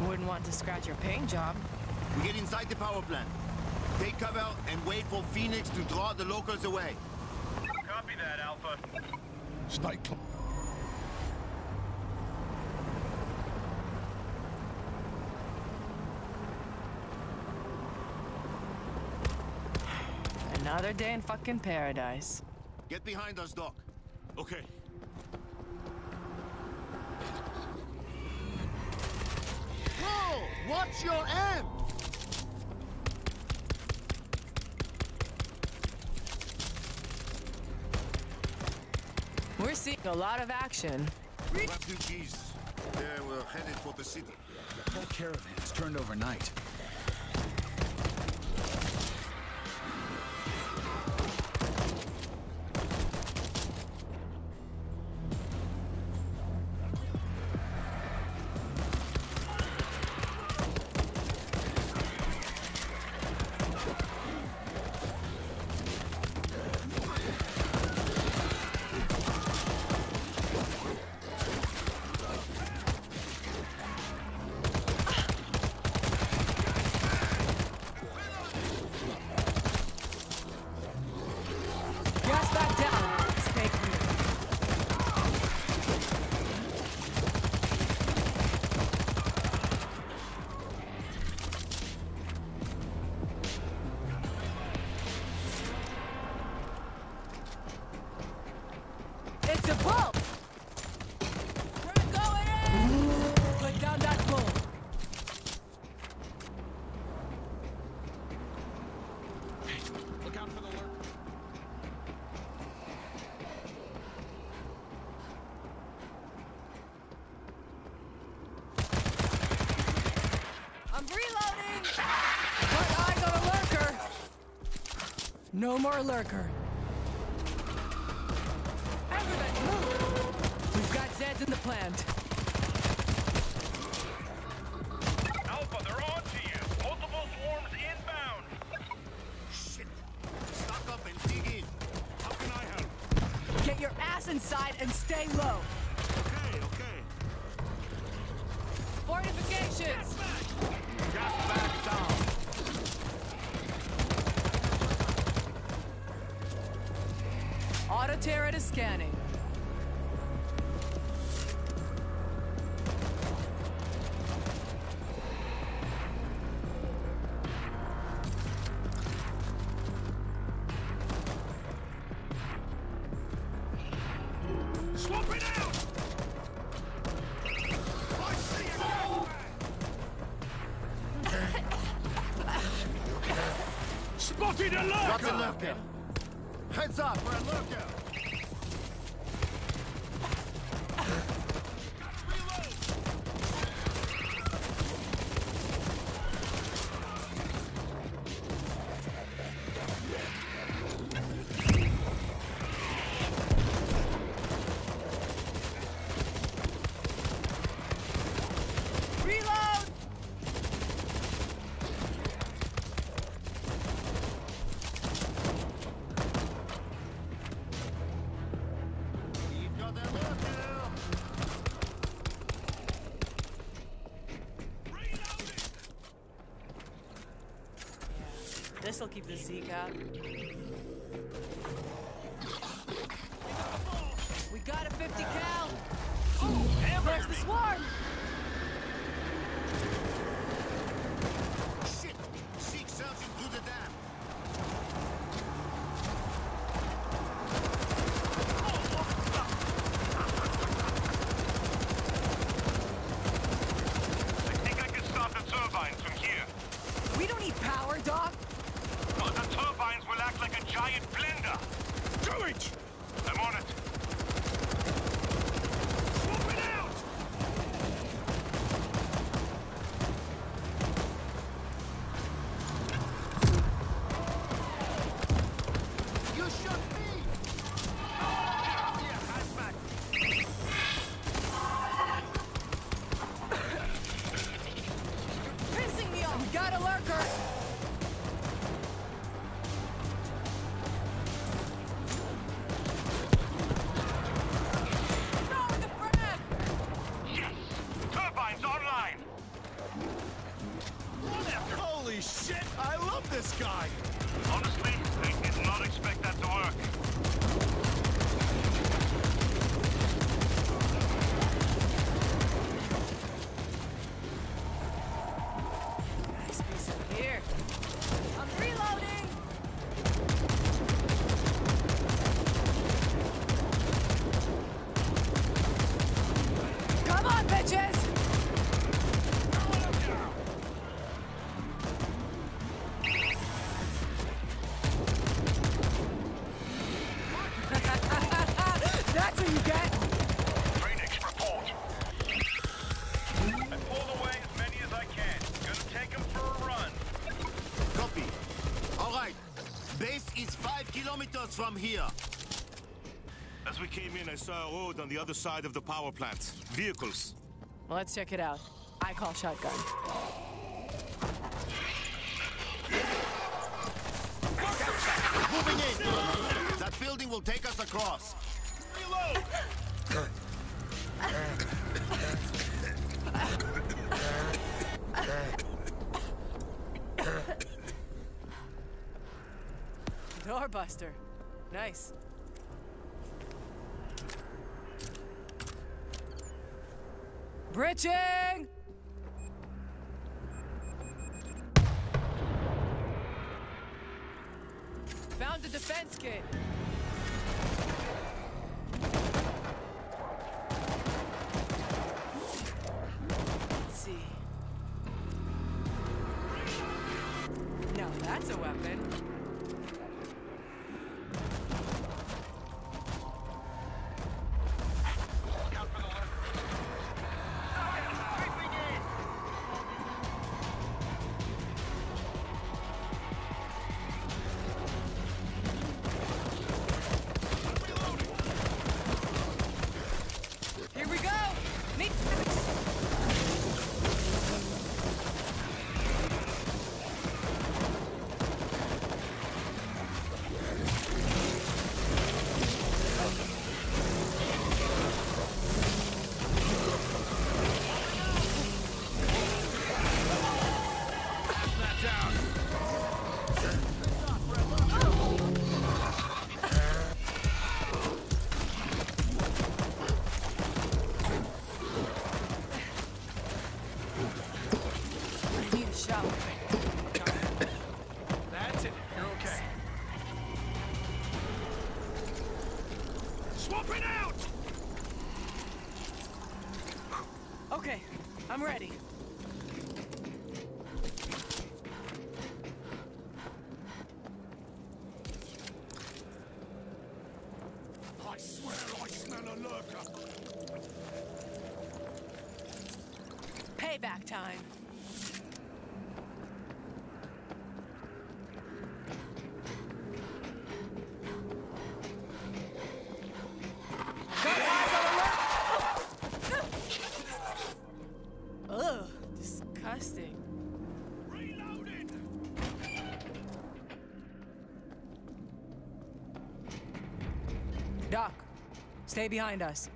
wouldn't want to scratch your paint job. We get inside the power plant. Take cover and wait for Phoenix to draw the locals away. Copy that, Alpha. Stay close. Another day in fucking paradise. Get behind us, Doc. Okay. Whoa! Watch your end! We're seeing a lot of action. Refugees. They were headed for the city. The whole caravan's turned overnight. No more lurker. Everybody move! We've got Zeds in the plant. Alpha, they're on to you. Multiple swarms inbound. Shit! Stock up and dig in. How can I help? Get your ass inside and stay low. Auto turret is scanning. This'll keep the Zika. We got a 50 cal! Oh, Where's the swarm? Shit! Zeke surging through the dam. I think I can start the turbines from here. We don't need power, Doc. But the turbines will act like a giant blender. Do it! I'm on it. Swap it out! You shot me! Piece from here. As we came in, I saw a road on the other side of the power plant. Vehicles. Well, let's check it out. I call shotgun. Moving in. That building will take us across. Reload. Doorbuster. Nice. Bridging! Found the defense kit. I'm ready. I swear I smell a lurker. Payback time. Doc, stay behind us.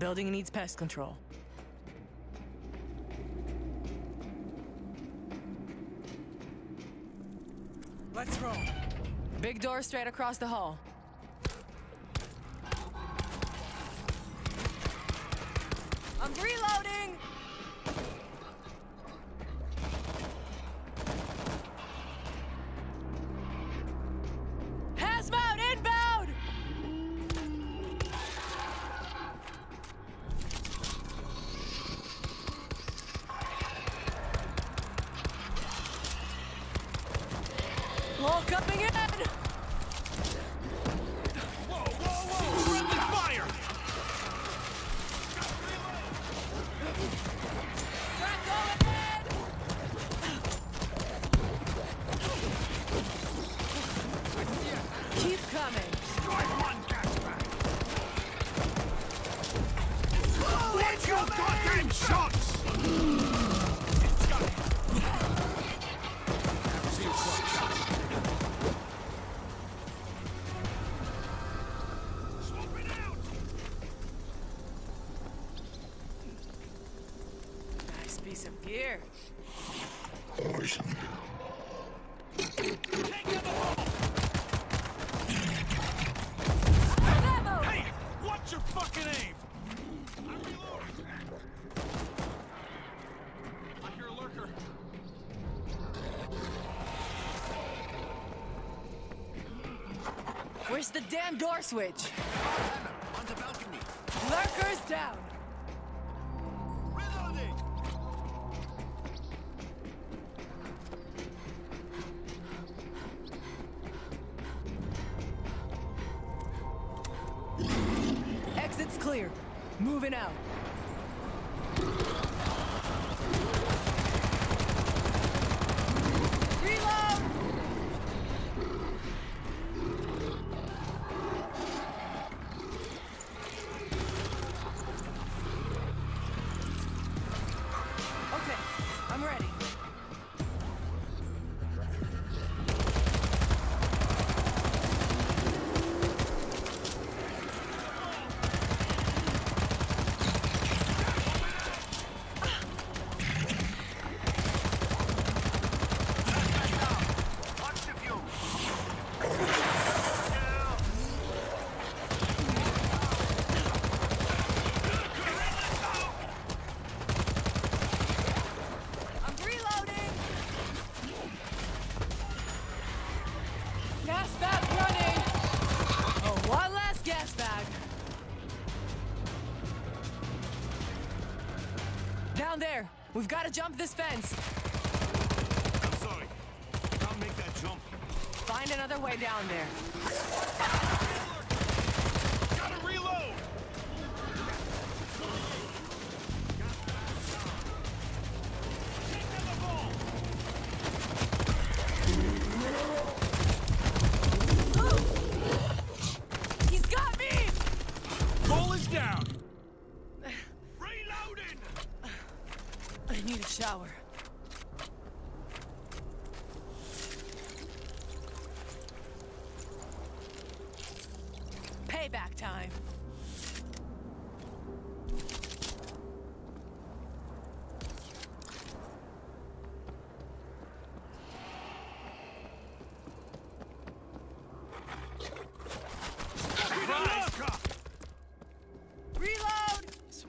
Building needs pest control. Let's roll. Big door straight across the hall. I'm reloading! Wall coming in! piece of gear. Poison. Where's the damn door switch? On the balcony. Lurker's down. Exit's clear. Moving out. We've got to jump this fence. I'm sorry. I can't make that jump. Find another way down there.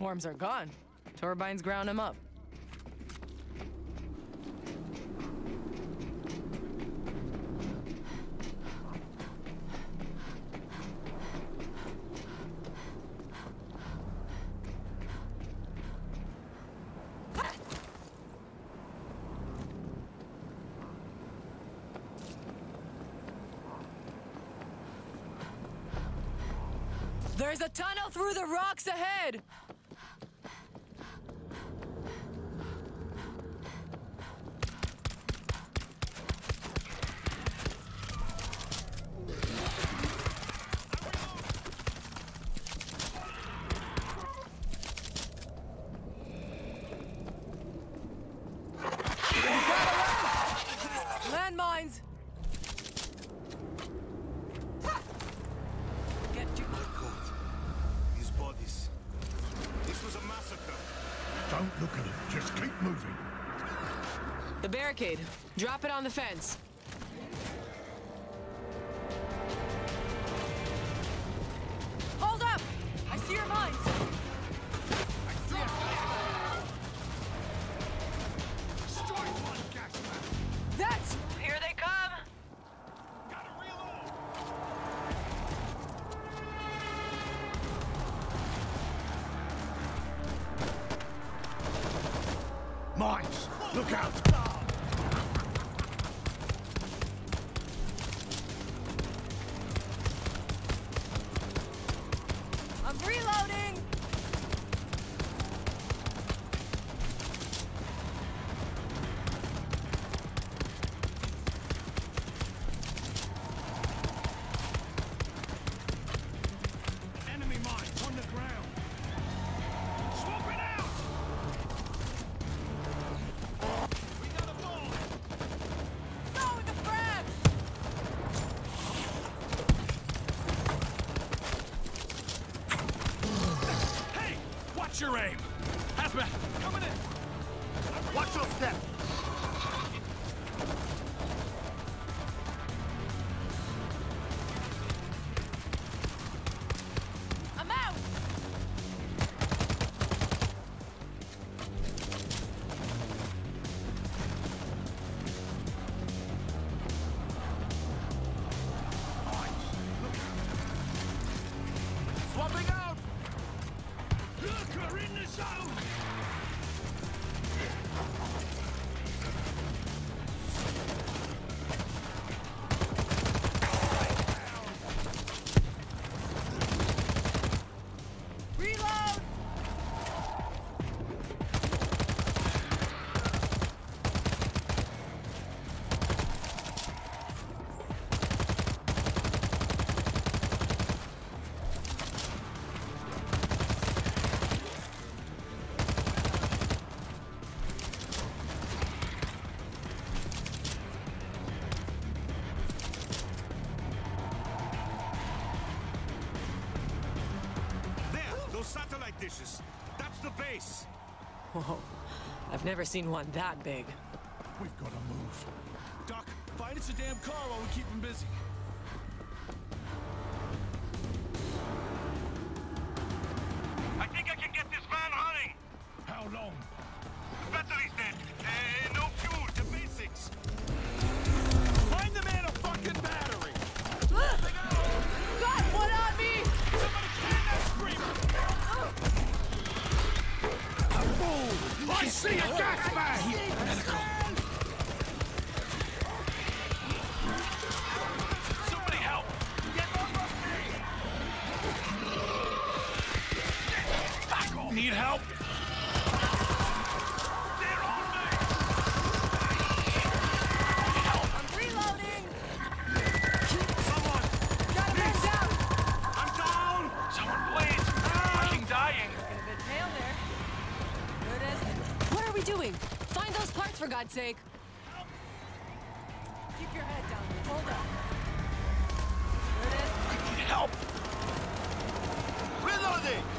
Swarms are gone. Turbines ground them up. There's a tunnel through the rocks ahead! Landmines! Get you. God. These bodies. This was a massacre. Don't look at them. Just keep moving. The barricade. Drop it on the fence. Hold up! I see your mines! Strike one, Gasman. That's... Here they come! Gotta reload! Mines. Look out. Dishes. That's the base. Whoa. I've never seen one that big. We've got to move. Doc, find us a damn car while we keep him busy. We doing? Find those parts for God's sake. Keep your head down. Hold up. Reloading!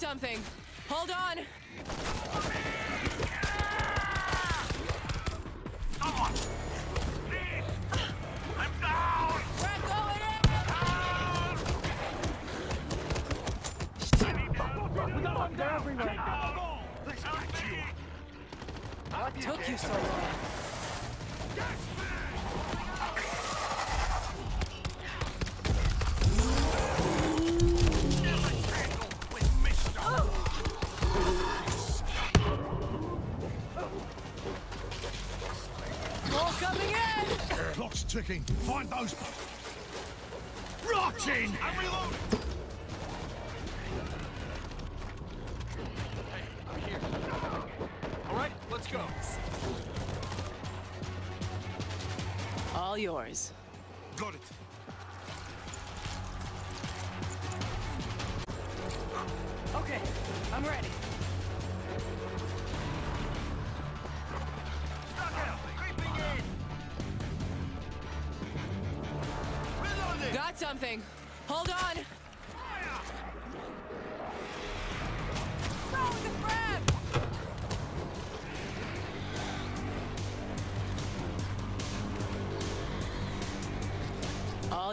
Something. Hold on. Coming in! Clock's ticking. Find those. Rotting! I'm reloading! Hey, I'm here. Alright, let's go. All yours.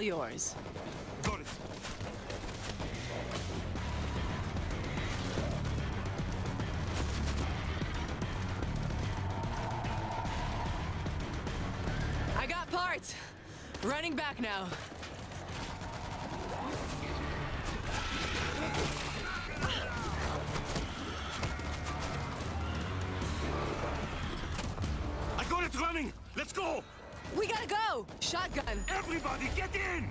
Yours. Got it. I got parts. Running back now. We gotta go! Shotgun! Everybody, get in.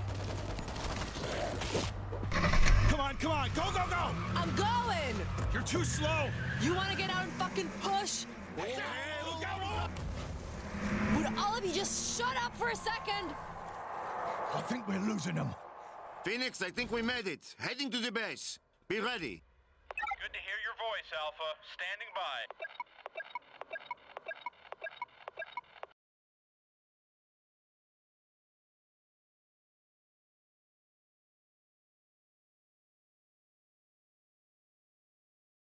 Come on, come on, go, go, go! I'm going! You're too slow! You wanna get out and fucking push? Hey, look out! Would all of you just shut up for a second? I think we're losing them. Phoenix, I think we made it. Heading to the base. Be ready. Good to hear your voice, Alpha. Standing by.